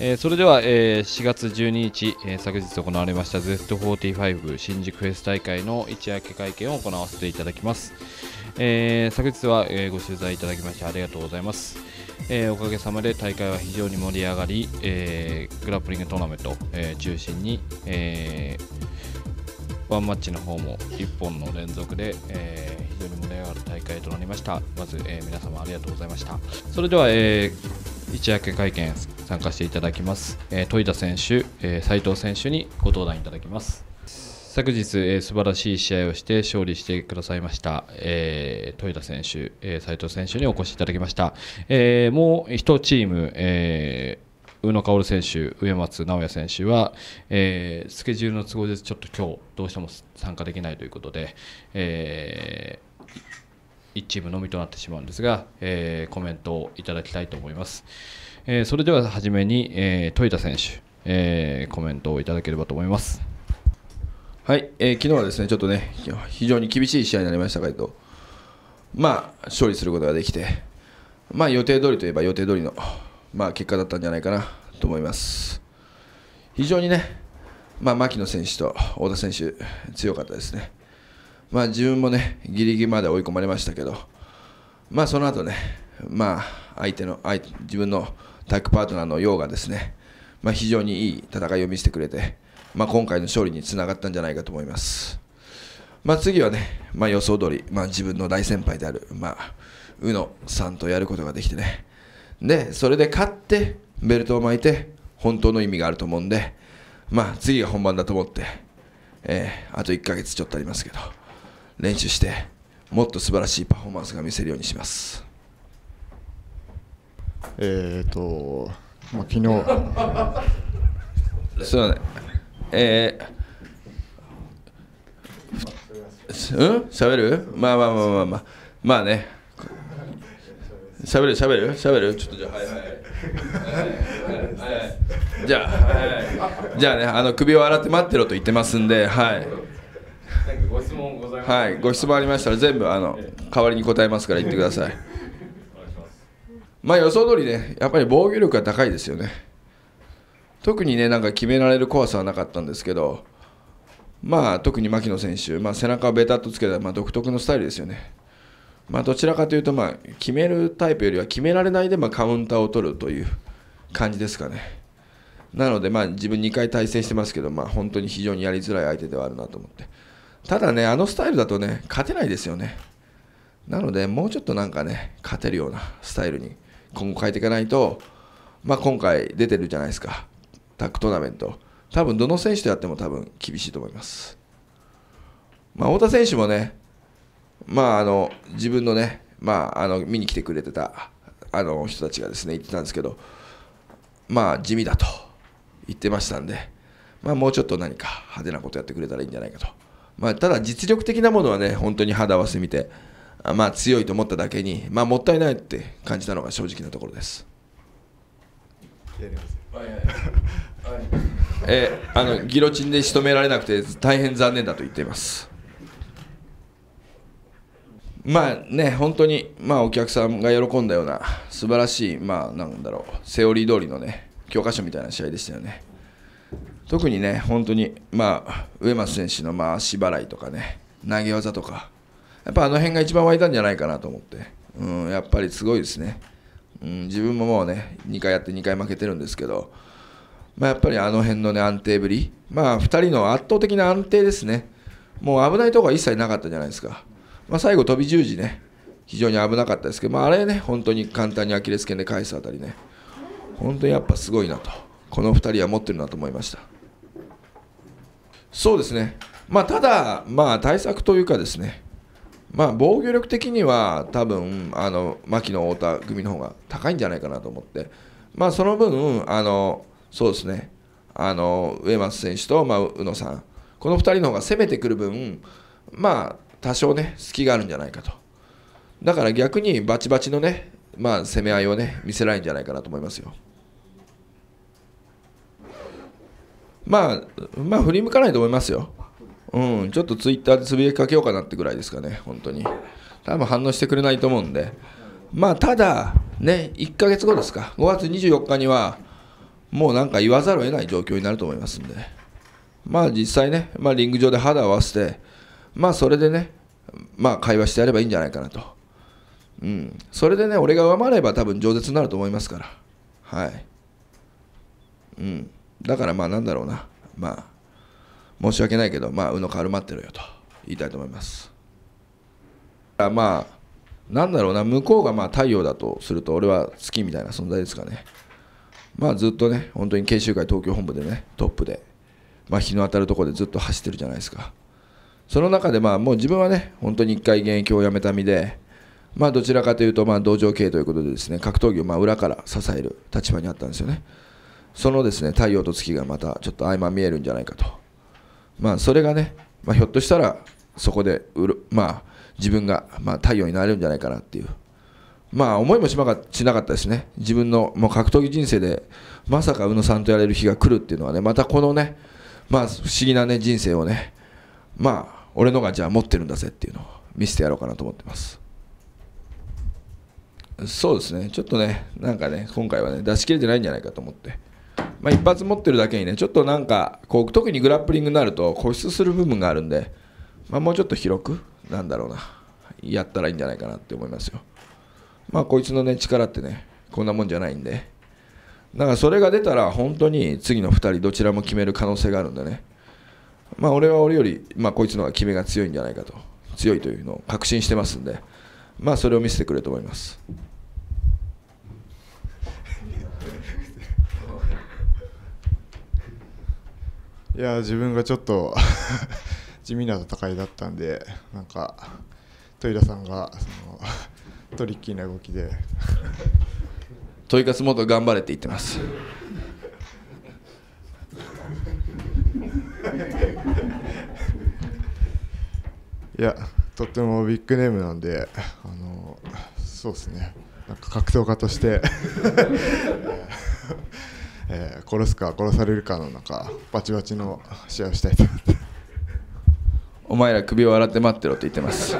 えーそれでは、えー4月12日、えー昨日行われました Z45 新宿フェス大会の一夜明け会見を行わせていただきます。えー昨日は、えーご取材いただきましてありがとうございます。えーおかげさまで大会は非常に盛り上がり、えーグラップリングトーナメント、えー中心に、えーワンマッチの方も1本の連続で、えー非常に盛り上がる大会となりました。まず、えー皆様ありがとうございました。それでは、えー一夜明け会見参加していただきます。えー、戸井田選手、えー斉藤選手にご登壇いただきます。昨日、えー素晴らしい試合をして勝利してくださいました、えー、豊田選手、えー斉藤選手にお越しいただきました、えーもう1チーム、えー宇野薫選手、上松直也選手は、えースケジュールの都合でちょっと今日どうしても参加できないということで、え1チームのみとなってしまうんですが、えーコメントをいただきたいと思います。えーそれでは初めに、えー、豊田選手、えーコメントをいただければと思います。はい、えー昨日はですねちょっとね非常に厳しい試合になりましたけど、まあ勝利することができて、まあ予定通りといえば予定通りのまあ結果だったんじゃないかなと思います。非常にね、まあ牧野選手と太田選手強かったですね。まあ自分もねギリギリまで追い込まれましたけど、まあその後ね、まあ相手の相手自分のタッグパートナーの陽がですね、まあ非常にいい戦いを見せてくれて、まあ今回の勝利につながったんじゃないかと思います。まあ次はね、まあ予想通り、まあ自分の大先輩である、まあ宇野さんとやることができてね、でそれで勝ってベルトを巻いて本当の意味があると思うんで、まあ次が本番だと思って、えーあと1ヶ月ちょっとありますけど、練習してもっと素晴らしいパフォーマンスが見せるようにします。えーと、まあ、昨日そうね。えー、うん？喋る？まあまあまあまあまあ。まあね。喋る喋る？喋る？ちょっとじゃあ、はいはいはい。じゃあ、じゃあね、あの首を洗って待ってろと言ってますんで、はい。ご質問ございますはい、ご質問ありましたら全部あの代わりに答えますから言ってください。まあ予想通りね、やっぱり防御力が高いですよね。特にね、なんか決められる怖さはなかったんですけど、まあ特に牧野選手、まあ、背中をベタっとつけた、まあ、独特のスタイルですよね。まあどちらかというと、まあ、決めるタイプよりは決められないで、まあ、カウンターを取るという感じですかね。なので、まあ、自分2回対戦してますけど、まあ、本当に非常にやりづらい相手ではあるなと思って。ただね、あのスタイルだとね、勝てないですよね。なので、もうちょっとなんかね、勝てるようなスタイルに今後変えていかないと、まあ、今回出てるじゃないですか、タッグトーナメント。多分どの選手とやっても多分厳しいと思います。まあ、太田選手もね、まあ、あの自分のね、まあ、あの見に来てくれてたあの人たちがですね言ってたんですけど、まあ、地味だと言ってましたんで、まあ、もうちょっと何か派手なことやってくれたらいいんじゃないかと。まあ、ただ、実力的なものはね、本当に肌合わせ見て、あまあ、強いと思っただけに、まあ、もったいないって感じたのが正直なところです。えーあのギロチンで仕留められなくて大変残念だと言っています。まあね、本当に、まあ、お客さんが喜んだような素晴らしい、まあ、なんだろう、セオリー通りのね、教科書みたいな試合でしたよね。特にね、本当に、まあ、上松選手の、まあ、足払いとかね、投げ技とか、やっぱあの辺が一番湧いたんじゃないかなと思って、うん、やっぱりすごいですね。うん、自分ももうね、2回やって2回負けてるんですけど、まあ、やっぱりあの辺のね、安定ぶり、まあ、2人の圧倒的な安定ですね。もう危ないところは一切なかったじゃないですか。まあ、最後、飛び十字ね、非常に危なかったですけど、まあ、あれね、本当に簡単にアキレス腱で返すあたりね、本当にやっぱすごいなと、この2人は持ってるなと思いました。そうですね、まあ、ただ、まあ、対策というかですね、まあ、防御力的には多分あの牧野太田組の方が高いんじゃないかなと思って、まあ、その分あのそうですね。あの上松選手と、まあ、宇野さん。この2人の方が攻めてくる分まあ多少ね隙があるんじゃないかと。だから逆にバチバチのねまあ攻め合いをね見せないんじゃないかなと思いますよ。まあまあ振り向かないと思いますよ。うん、ちょっとツイッターでつぶやきかけようかなってぐらいですかね、本当に。多分反応してくれないと思うんで、まあ、ただ、ね、1ヶ月後ですか、5月24日には、もうなんか言わざるを得ない状況になると思いますんで。まあ実際ね、まあ、リング上で肌を合わせてまあそれでねまあ会話してやればいいんじゃないかなと、うん、それでね俺が上回れば多分饒舌になると思いますから。はい、うん、だからまあなんだろうな。まあ申し訳ないけどまあ宇野カル待ってろよと。言いたいと思います。あまあなんだろうな。向こうがまあ太陽だとすると俺は好きみたいな存在ですかね。まあずっとね本当に研修会東京本部でねトップでまあ日の当たるところでずっと走ってるじゃないですか。その中でまあもう自分はね本当に1回現役を辞めた身でまあどちらかというとまあ道場系ということでですね格闘技をまあ裏から支える立場にあったんですよね。そのですね太陽と月がまたちょっと合間見えるんじゃないかと。まあそれがね、まあ、ひょっとしたらそこでうるまあ自分がまあ太陽になれるんじゃないかなっていう。まあ思いもしなかったですね。自分のもう格闘技人生でまさか宇野さんとやれる日が来るっていうのはねまたこのねまあ不思議なね人生をねまあ俺のがじゃあ持ってるんだぜっていうのを見せてやろうかなと思ってます。そうですね。ちょっとねなんかね今回はね出し切れてないんじゃないかと思って。まあ一発持ってるだけにねちょっとなんかこう特にグラップリングになると固執する部分があるんでまあもうちょっと広くなんだろうなやったらいいんじゃないかなって思いますよ。まあこいつのね力ってねこんなもんじゃないんで。だからそれが出たら本当に次の2人どちらも決める可能性があるんでね。まあ俺は俺より、まあ、こいつの方が決めが強いんじゃないかと。強いというのを確信してますんで。まあそれを見せてくれと思います。いや自分がちょっと 地味な戦いだったんでなんか戸井さんがそのトリッキーな動きで。問いかつもっと頑張れって言ってます。いやとってもビッグネームなんであのそうですね。なんか格闘家としてえー殺すか殺されるかの中バチバチの試合をしたいと思って。お前ら首を洗って待ってろって言ってます。